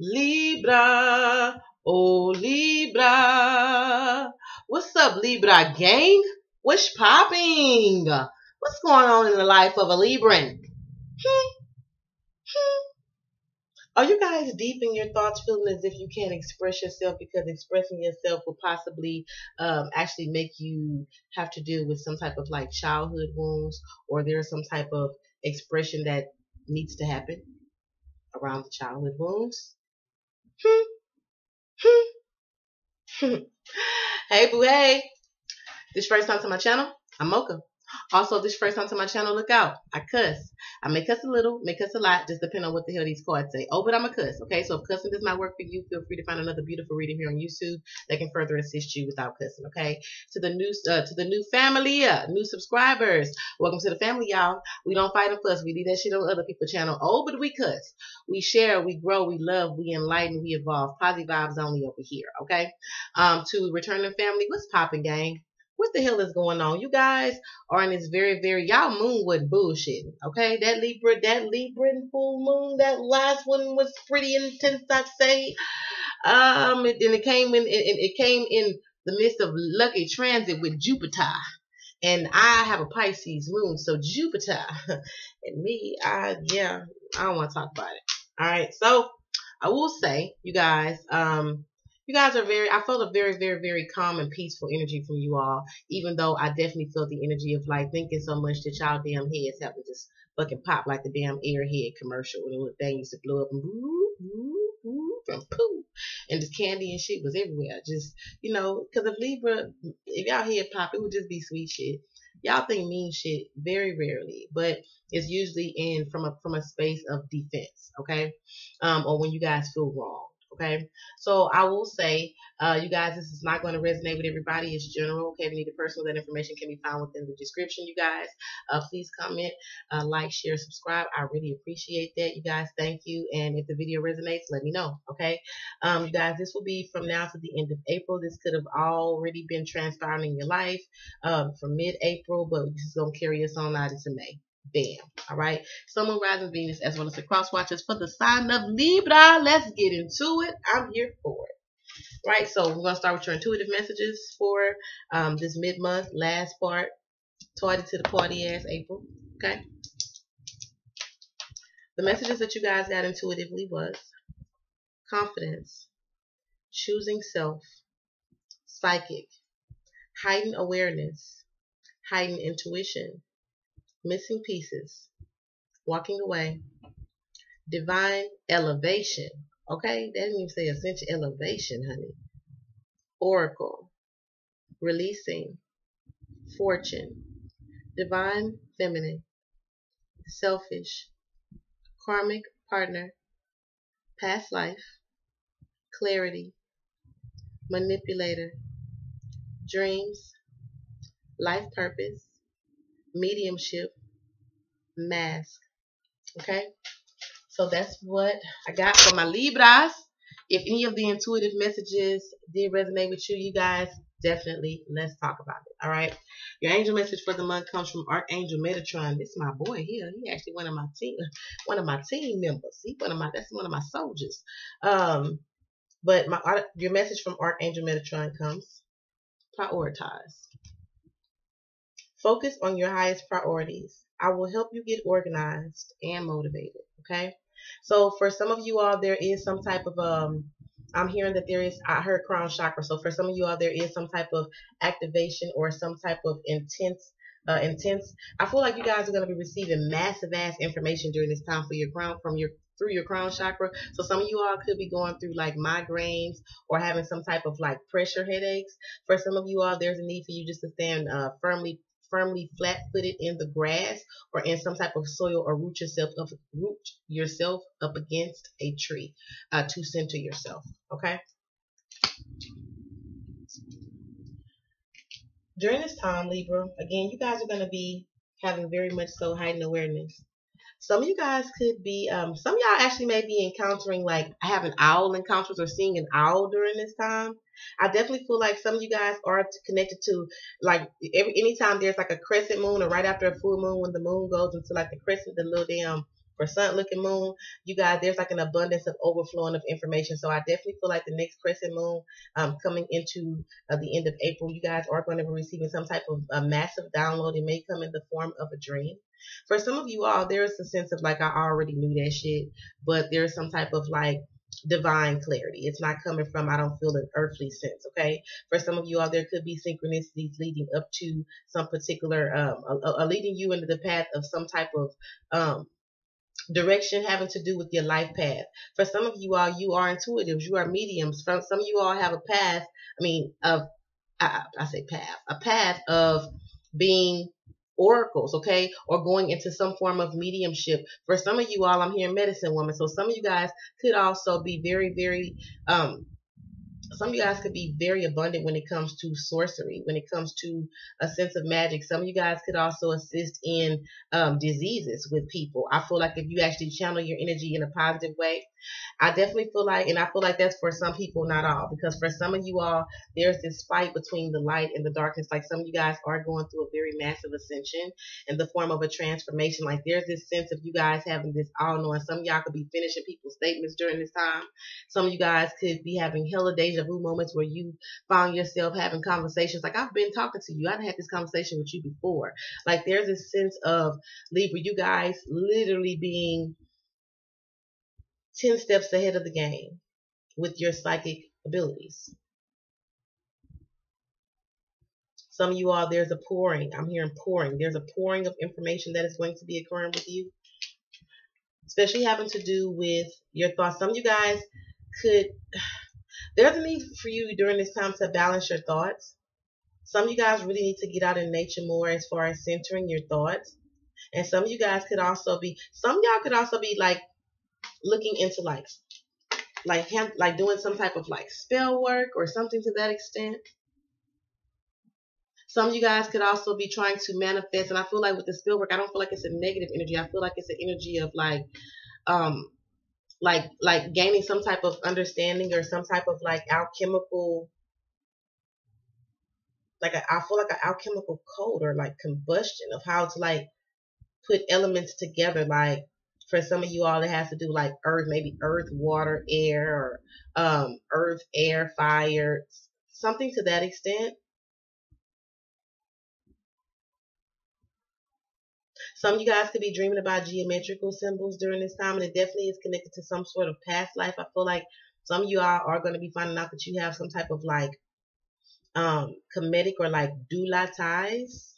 Libra, oh Libra. What's up, Libra gang? What's popping? What's going on in the life of a Libran? Hmm. Hmm. Are you guys deep in your thoughts, feeling as if you can't express yourself because expressing yourself will possibly um, actually make you have to deal with some type of like childhood wounds, or there's some type of expression that needs to happen around the childhood wounds? Hey, boo, hey. This your first time to my channel, I'm Mocha. Also, this first time to my channel, look out. I cuss. I may cuss a little, may cuss a lot, just depending on what the hell these cards say. Oh, but I'm a cuss, okay? So if cussing does not work for you, feel free to find another beautiful reader here on YouTube that can further assist you without cussing, okay? To the new, uh, to the new family, uh, new subscribers, welcome to the family, y'all. We don't fight and fuss. We do that shit on other people's channel. Oh, but we cuss. We share, we grow, we love, we enlighten, we evolve. Positive vibes only over here, okay? Um, to returning family, what's popping, gang? What the hell is going on? You guys are in this very, very y'all moon was bullshitting. Okay, that Libra, that Libra full moon, that last one was pretty intense. I'd say. Um, and it came in, it, it came in the midst of lucky transit with Jupiter. And I have a Pisces moon, so Jupiter and me, I yeah, I don't want to talk about it. All right, so I will say, you guys, um, you guys are very, I felt a very, very, very calm and peaceful energy from you all, even though I definitely felt the energy of like thinking so much that y'all damn heads have to just fucking pop like the damn airhead commercial when the thing used to blow up and boo, from poo. And the candy and shit was everywhere. Just, you know, because if Libra, if y'all head pop, it would just be sweet shit. Y'all think mean shit very rarely, but it's usually in from a from a space of defense, okay? Um, or when you guys feel wrong. Okay, so I will say, uh, you guys, this is not going to resonate with everybody. It's general. Okay, if you need a personal, that information can be found within the description. You guys, uh, please comment, uh, like, share, subscribe. I really appreciate that. You guys, thank you. And if the video resonates, let me know. Okay, um, you guys, this will be from now to the end of April. This could have already been transpiring in your life um, from mid-April, but this is gonna carry us on out into May. Bam. All right. Sun, Rising, Venus, as well as the cross watchers for the sign of Libra. Let's get into it. I'm here for it. Right. So we're to start with your intuitive messages for um, this mid month, last part, tardy to the party ass April. Okay. The messages that you guys got intuitively was confidence, choosing self, psychic, heightened awareness, heightened intuition, missing pieces, walking away, divine elevation. Okay, that didn't even say essential elevation, honey. Oracle, releasing, fortune, divine feminine, selfish, karmic partner, past life, clarity, manipulator, dreams, life purpose, mediumship, mask. Okay? So that's what I got for my Libras. If any of the intuitive messages did resonate with you, you guys, definitely let's talk about it. All right. Your angel message for the month comes from Archangel Metatron. This is my boy here. He actually one of my team, one of my team members. He one of my that's one of my soldiers. Um, but my your message from Archangel Metatron comes prioritize. Focus on your highest priorities. I will help you get organized and motivated. Okay. So for some of you all, there is some type of um. I'm hearing that there is. I heard crown chakra. So for some of you all, there is some type of activation or some type of intense uh, intense. I feel like you guys are going to be receiving massive ass information during this time for your crown from your through your crown chakra. So some of you all could be going through like migraines or having some type of like pressure headaches. For some of you all, there's a need for you just to stand uh, firmly firmly flat footed in the grass or in some type of soil or root yourself up root yourself up against a tree uh, to center yourself. Okay. During this time, Libra, again, you guys are going to be having very much so heightened awareness. Some of you guys could be, um, some of y'all actually may be encountering like having owl encounters or seeing an owl during this time. I definitely feel like some of you guys are connected to like every anytime there's like a crescent moon or right after a full moon when the moon goes into like the crescent, the little damn crescent looking moon, you guys, there's like an abundance of overflowing of information. So I definitely feel like the next crescent moon, um, coming into uh, the end of April, you guys are going to be receiving some type of a massive download. It may come in the form of a dream. For some of you all, there is a sense of like I already knew that shit, but there's some type of like divine clarity. It's not coming from I don't feel an earthly sense. Okay. For some of you all, there could be synchronicities leading up to some particular, um, leading you into the path of some type of, um, direction having to do with your life path. For some of you all, you are intuitives, you are mediums. For some of you all have a path, I mean, of, I, I say path, a path of being oracles, okay, or going into some form of mediumship. For some of you all, I'm hearing medicine woman. So some of you guys could also be very, very um some of you guys could be very abundant when it comes to sorcery, when it comes to a sense of magic. Some of you guys could also assist in um, diseases with people. I feel like if you actually channel your energy in a positive way, I definitely feel like, and I feel like that's for some people, not all, because for some of you all, there's this fight between the light and the darkness. Like some of you guys are going through a very massive ascension in the form of a transformation. Like there's this sense of you guys having this all knowing. Some of y'all could be finishing people's statements during this time. Some of you guys could be having hella deja vu moments where you found yourself having conversations. Like I've been talking to you. I've had this conversation with you before. Like there's this sense of Libra, you guys literally being 10 steps ahead of the game with your psychic abilities. Some of you all, there's a pouring. I'm hearing pouring. There's a pouring of information that is going to be occurring with you, especially having to do with your thoughts. Some of you guys could, there's a need for you during this time to balance your thoughts. Some of you guys really need to get out in nature more as far as centering your thoughts. And some of you guys could also be, some y'all could also be like looking into like like him like doing some type of like spell work or something to that extent. Some of you guys could also be trying to manifest, and I feel like with the spell work, I don't feel like it's a negative energy. I feel like it's an energy of like, um, like like gaining some type of understanding or some type of like alchemical, like a, I feel like an alchemical code or like combustion of how to like put elements together, like for some of you all, it has to do like earth, maybe earth, water, air, or um, earth, air, fire, something to that extent. Some of you guys could be dreaming about geometrical symbols during this time, and it definitely is connected to some sort of past life. I feel like some of you all are going to be finding out that you have some type of like um, comedic or like doula ties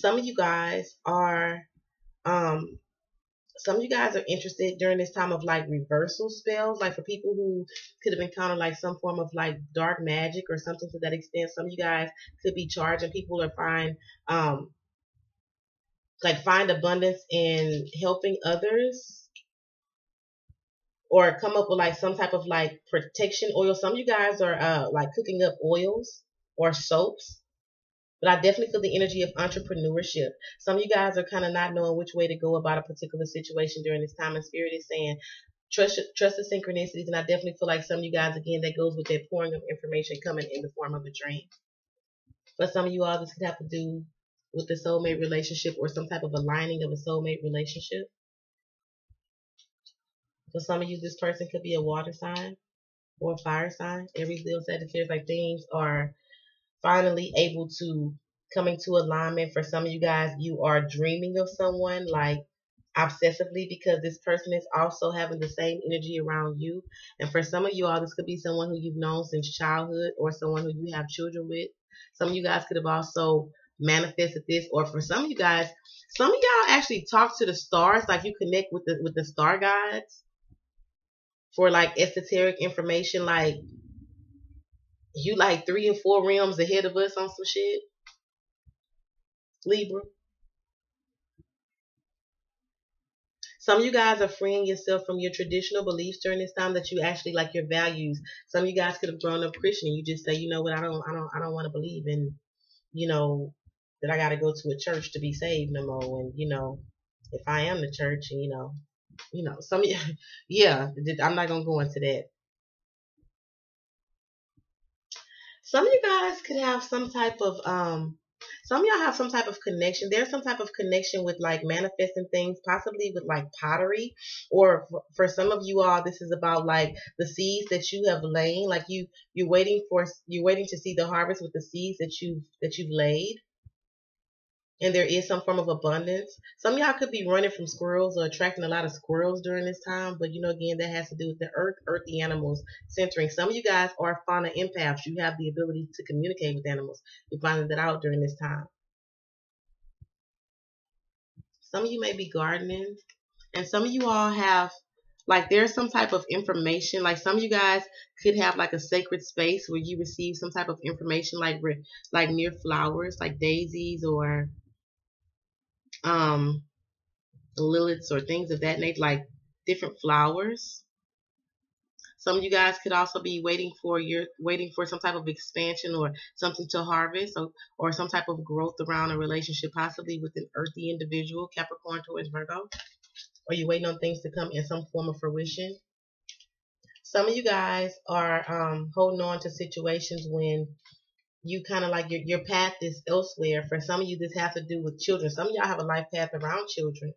some of you guys are um some of you guys are interested during this time of like reversal spells, like for people who could have encountered like some form of like dark magic or something to that extent. Some of you guys could be charging people or find um like find abundance in helping others or come up with like some type of like protection oil. Some of you guys are uh like cooking up oils or soaps but I definitely feel the energy of entrepreneurship. Some of you guys are kind of not knowing which way to go about a particular situation during this time. And Spirit is saying, trust, trust the synchronicities. And I definitely feel like some of you guys, again, that goes with that pouring of information coming in the form of a dream. For some of you all, this could have to do with the soulmate relationship or some type of aligning of a soulmate relationship. For some of you, this person could be a water sign or a fire sign. Aries, Leo, Sagittarius, like things are finally able to coming to alignment. For some of you guys, you are dreaming of someone like obsessively because this person is also having the same energy around you. And for some of you all, this could be someone who you've known since childhood or someone who you have children with. Some of you guys could have also manifested this, or for some of you guys, some of y'all actually talk to the stars, like you connect with the with the star guides for like esoteric information, like you like three and four realms ahead of us on some shit? Libra. Some of you guys are freeing yourself from your traditional beliefs during this time that you actually like your values. Some of you guys could have grown up Christian. and You just say, you know what, I don't, I don't, I don't want to believe in, you know, that I got to go to a church to be saved no more. And you know, if I am the church, and you know, you know, some, yeah, I'm not gonna go into that. Some of you guys could have some type of um some y'all have some type of connection. There's some type of connection with like manifesting things, possibly with like pottery, or for some of you all, this is about like the seeds that you have laid. Like you, you're waiting for, you're waiting to see the harvest with the seeds that you've, that you've laid and there is some form of abundance. Some y'all could be running from squirrels or attracting a lot of squirrels during this time, but you know, again, that has to do with the earth, earthy animals centering. Some of you guys are fauna empaths. You have the ability to communicate with animals. You're finding that out during this time. Some of you may be gardening, and some of you all have like there's some type of information like some of you guys could have like a sacred space where you receive some type of information like like near flowers like daisies or um, lilies or things of that nature, like different flowers. Some of you guys could also be waiting for your waiting for some type of expansion or something to harvest or, or some type of growth around a relationship, possibly with an earthy individual, Capricorn towards Virgo. Or you waiting on things to come in some form of fruition. Some of you guys are um, holding on to situations when you kind of like your, your path is elsewhere. For some of you, this has to do with children. Some of y'all have a life path around children.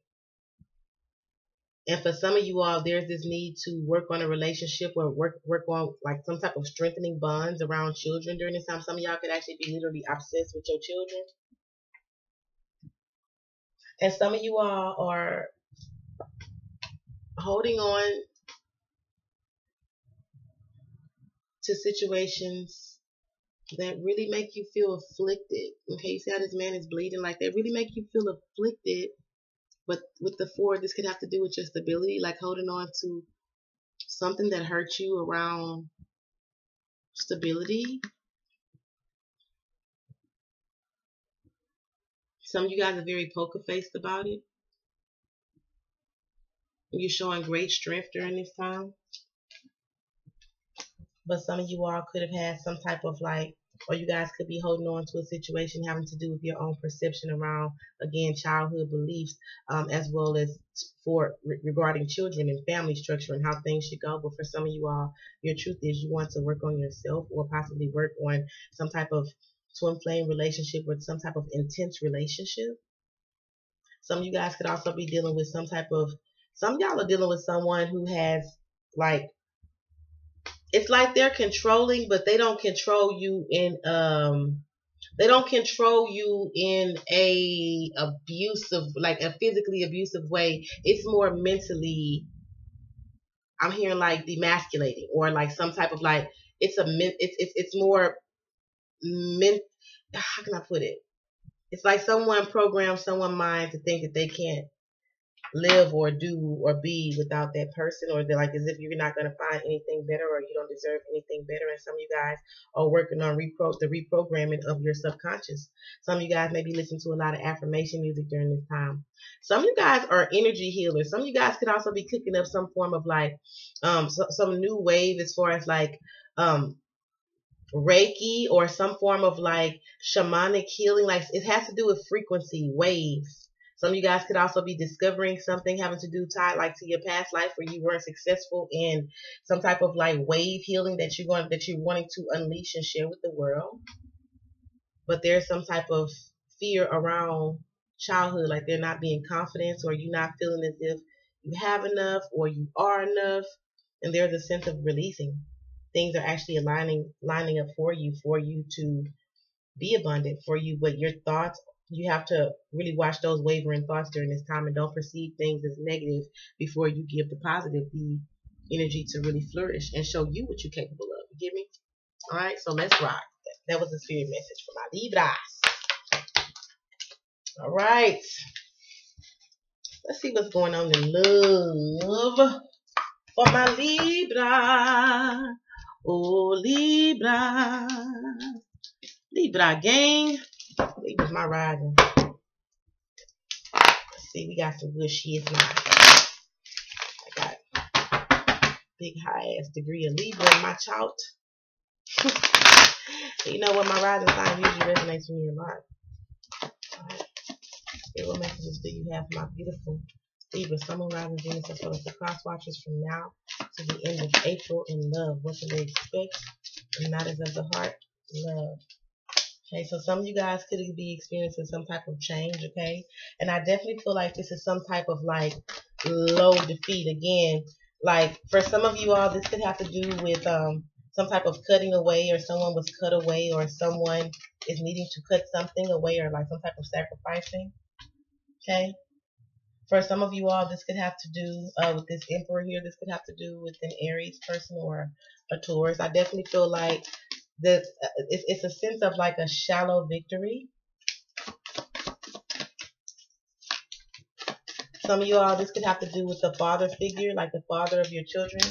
And for some of you all, there's this need to work on a relationship or work work on like some type of strengthening bonds around children during this time. Some of y'all could actually be literally obsessed with your children. And some of you all are holding on to situations that really make you feel afflicted. Okay, you see how this man is bleeding like that really make you feel afflicted. But with the four, this could have to do with your stability, like holding on to something that hurts you around stability. Some of you guys are very poker faced about it. You're showing great strength during this time. But some of you all could have had some type of like or you guys could be holding on to a situation having to do with your own perception around again childhood beliefs um, as well as for re- regarding children and family structure and how things should go. But for some of you all your truth is you want to work on yourself or possibly work on some type of twin flame relationship or some type of intense relationship. Some of you guys could also be dealing with some type of some y'all are dealing with someone who has like it's like they're controlling, but they don't control you in um they don't control you in a abusive like a physically abusive way. It's more mentally I'm hearing like demasculating or like some type of like it's a it's it's it's more men how can I put it? It's like someone programmed someone's mind to think that they can't live or do or be without that person or they're like as if you're not going to find anything better or you don't deserve anything better and some of you guys are working on repro the reprogramming of your subconscious some of you guys may be listening to a lot of affirmation music during this time some of you guys are energy healers some of you guys could also be cooking up some form of like um so, some new wave as far as like um Reiki or some form of like shamanic healing. Like it has to do with frequency, waves. Some of you guys could also be discovering something having to do tied like to your past life where you weren't successful in some type of like wave healing that you're going that you're wanting to unleash and share with the world. But there's some type of fear around childhood, like they're not being confident or you're not feeling as if you have enough or you are enough. And there's a sense of releasing. Things are actually aligning lining up for you, for you to be abundant, for you, but your thoughts you have to really watch those wavering thoughts during this time and don't perceive things as negative before you give the positive the energy to really flourish and show you what you're capable of. You get me? All right, so let's rock. That was a spirit message for my Libras. All right. Let's see what's going on in love for my Libra. Oh, Libra. Libra gang. Libra's my rising. Let's see, we got some good shit now. I got big high ass degree of Libra in my chart. you know what? My rising sign usually resonates with me a lot. Right. What messages do you have, for my beautiful Libra? Summer rising Venus as well as the cross watchers from now to the end of April in love. What can they expect? The matters of the heart love. Okay, so some of you guys could be experiencing some type of change, okay? And I definitely feel like this is some type of like low defeat again. Like for some of you all, this could have to do with um some type of cutting away or someone was cut away or someone is needing to cut something away or like some type of sacrificing. Okay. For some of you all, this could have to do uh, with this emperor here. This could have to do with an Aries person or a Taurus. I definitely feel like this uh, it's, it's a sense of like a shallow victory. Some of you all, this could have to do with the father figure, like the father of your children.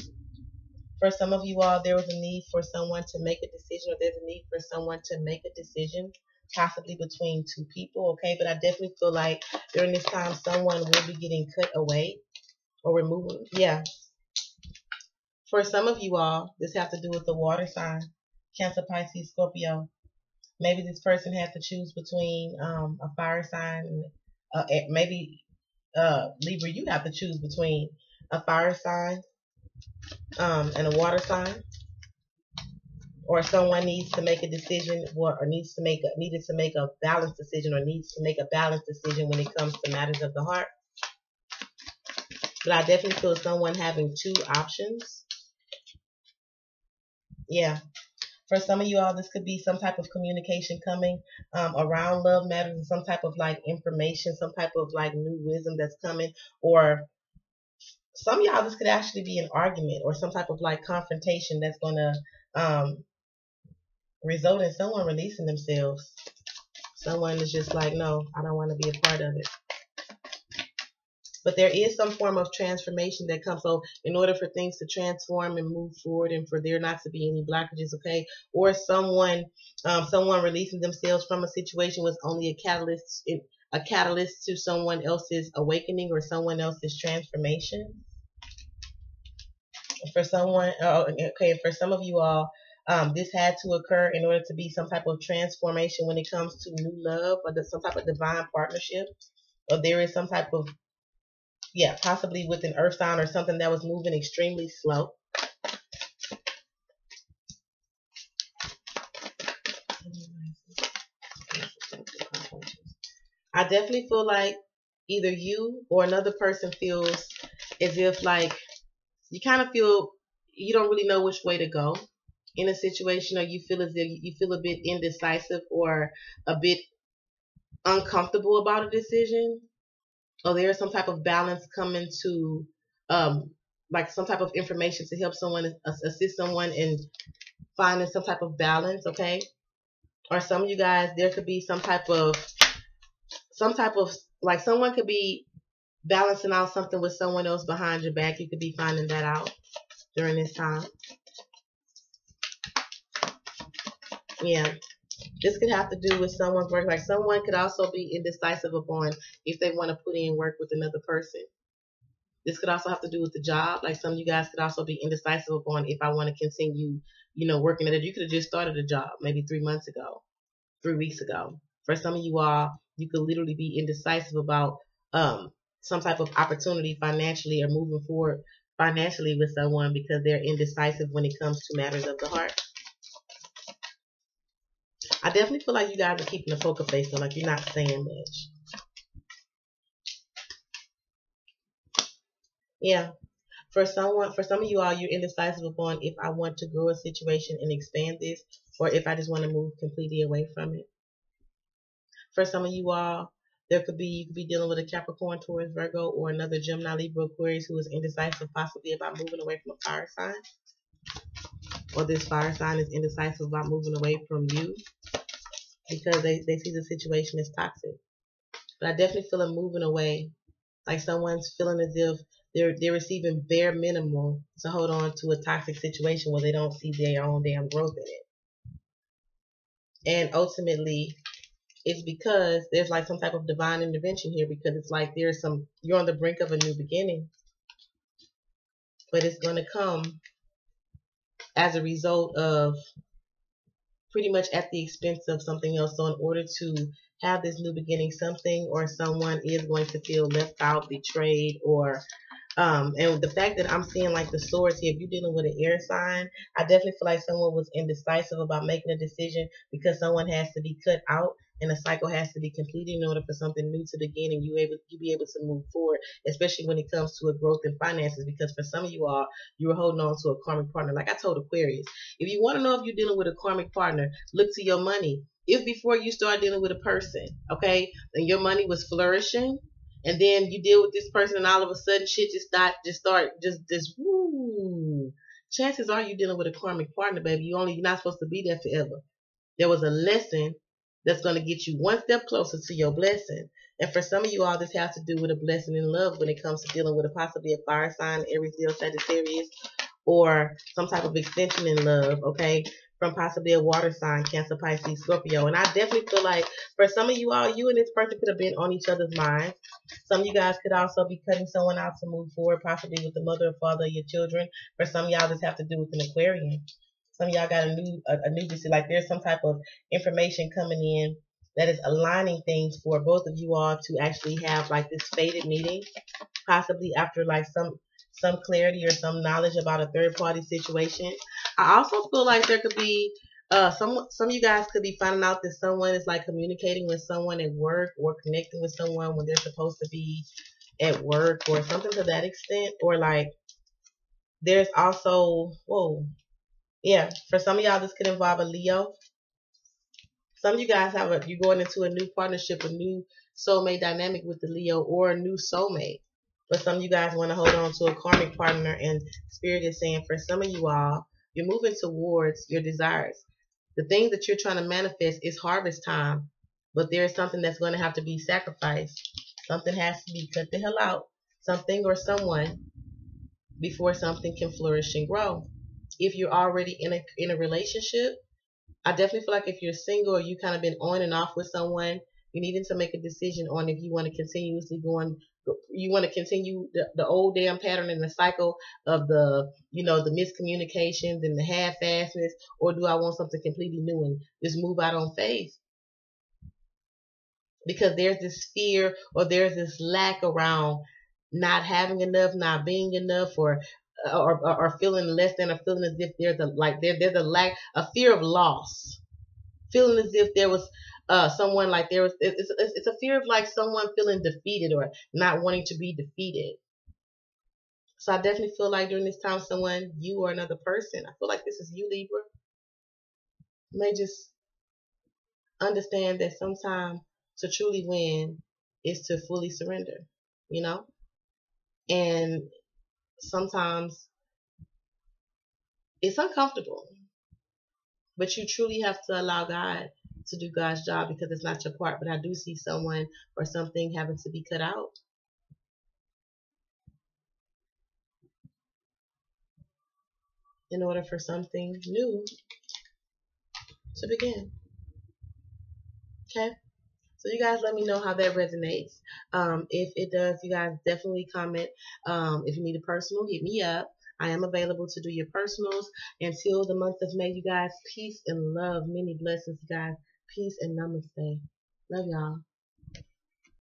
For some of you all, there was a need for someone to make a decision, or there's a need for someone to make a decision, possibly between two people, okay? But I definitely feel like during this time, someone will be getting cut away or removed. Yeah. For some of you all, this has to do with the water sign. Cancer, Pisces, Scorpio. Maybe this person has to choose between um, a fire sign, uh, eh, maybe uh, Libra, you have to choose between a fire sign um, and a water sign, or someone needs to make a decision, or, or needs to make a, needed to make a balanced decision, or needs to make a balanced decision when it comes to matters of the heart. But I definitely feel someone having two options. Yeah, for some of you all, this could be some type of communication coming um, around love matters, some type of like information, some type of like new wisdom that's coming, or some of y'all, this could actually be an argument or some type of like confrontation that's going to um, result in someone releasing themselves. Someone is just like, no, I don't want to be a part of it but there is some form of transformation that comes. So in order for things to transform and move forward and for there not to be any blockages, okay, or someone, um, someone releasing themselves from a situation was only a catalyst, a catalyst to someone else's awakening or someone else's transformation. For someone, oh, okay, for some of you all, um, this had to occur in order to be some type of transformation when it comes to new love or the, some type of divine partnership or there is some type of yeah, possibly with an earth sign or something that was moving extremely slow. I definitely feel like either you or another person feels as if like you kind of feel you don't really know which way to go in a situation or you feel as if you feel a bit indecisive or a bit uncomfortable about a decision or there is some type of balance coming to um like some type of information to help someone assist someone in finding some type of balance okay? Or some of you guys there could be some type of some type of like someone could be balancing out something with someone else behind your back. You could be finding that out during this time. Yeah this could have to do with someone's work. Like someone could also be indecisive upon if they want to put in work with another person. This could also have to do with the job. Like some of you guys could also be indecisive upon if I want to continue, you know, working at it. You could have just started a job maybe three months ago, three weeks ago. For some of you all, you could literally be indecisive about um, some type of opportunity financially or moving forward financially with someone because they're indecisive when it comes to matters of the heart. I definitely feel like you guys are keeping a poker face on, like you're not saying much. Yeah. For someone, for some of you all, you're indecisive upon if I want to grow a situation and expand this, or if I just want to move completely away from it. For some of you all, there could be you could be dealing with a Capricorn, Taurus, Virgo, or another Gemini, Libra, Aquarius who is indecisive, possibly about moving away from a fire sign or this fire sign is indecisive about moving away from you because they, they see the situation as toxic. But I definitely feel them moving away, like someone's feeling as if they're they're receiving bare minimum to hold on to a toxic situation where they don't see their own damn growth in it. And ultimately, it's because there's like some type of divine intervention here because it's like there's some you're on the brink of a new beginning, but it's going to come as a result of pretty much at the expense of something else. So in order to have this new beginning, something or someone is going to feel left out, betrayed, or Um, and the fact that I'm seeing like the swords here, if you're dealing with an air sign, I definitely feel like someone was indecisive about making a decision because someone has to be cut out and a cycle has to be completed in order for something new to begin and you able you be able to move forward, especially when it comes to a growth in finances. Because for some of you all, you were holding on to a karmic partner. Like I told Aquarius, if you want to know if you're dealing with a karmic partner, look to your money. If before you start dealing with a person, okay, and your money was flourishing, and then you deal with this person and all of a sudden shit just start just start just just woo chances are you dealing with a karmic partner baby you only you're not supposed to be there forever there was a lesson that's going to get you one step closer to your blessing and for some of you all this has to do with a blessing in love when it comes to dealing with a possibly a fire sign aries leo sagittarius or some type of extension in love okay from possibly a water sign, Cancer, Pisces, Scorpio. And I definitely feel like for some of you all, you and this person could have been on each other's minds. Some of you guys could also be cutting someone out to move forward, possibly with the mother or father of your children. For some y'all, this have to do with an Aquarian. Some of y'all got a new, a, a new, like there's some type of information coming in that is aligning things for both of you all to actually have like this fated meeting, possibly after like some some clarity or some knowledge about a third party situation. I also feel like there could be uh, some some of you guys could be finding out that someone is like communicating with someone at work or connecting with someone when they're supposed to be at work or something to that extent. Or like there's also whoa, yeah. For some of y'all, this could involve a Leo. Some of you guys have a you're going into a new partnership, a new soulmate dynamic with the Leo or a new soulmate. But some of you guys want to hold on to a karmic partner, and Spirit is saying for some of you all, you're moving towards your desires. The thing that you're trying to manifest is harvest time, but there's something that's going to have to be sacrificed. Something has to be cut the hell out, something or someone, before something can flourish and grow. If you're already in a in a relationship, I definitely feel like if you're single or you kind of been on and off with someone, you needed to make a decision on if you want to continuously go on you want to continue the, the old damn pattern and the cycle of the you know the miscommunications and the half-assedness or do i want something completely new and just move out on faith? Because there's this fear or there's this lack around not having enough not being enough or or, or, feeling less than or feeling as if there's a like there, there's a lack a fear of loss feeling as if there was uh, someone like there was it's, it's, it's a fear of like someone feeling defeated or not wanting to be defeated. So I definitely feel like during this time, someone, you or another person, I feel like this is you, Libra, may just understand that sometimes to truly win is to fully surrender, you know? And sometimes it's uncomfortable, but you truly have to allow God to do God's job because it's not your part. But I do see someone or something having to be cut out. In order for something new to begin. Okay? So you guys let me know how that resonates. Um, if it does, you guys definitely comment. Um, if you need a personal, hit me up. I am available to do your personals. Until the month of May, you guys, peace and love. Many blessings, guys. Peace and namaste. Love y'all.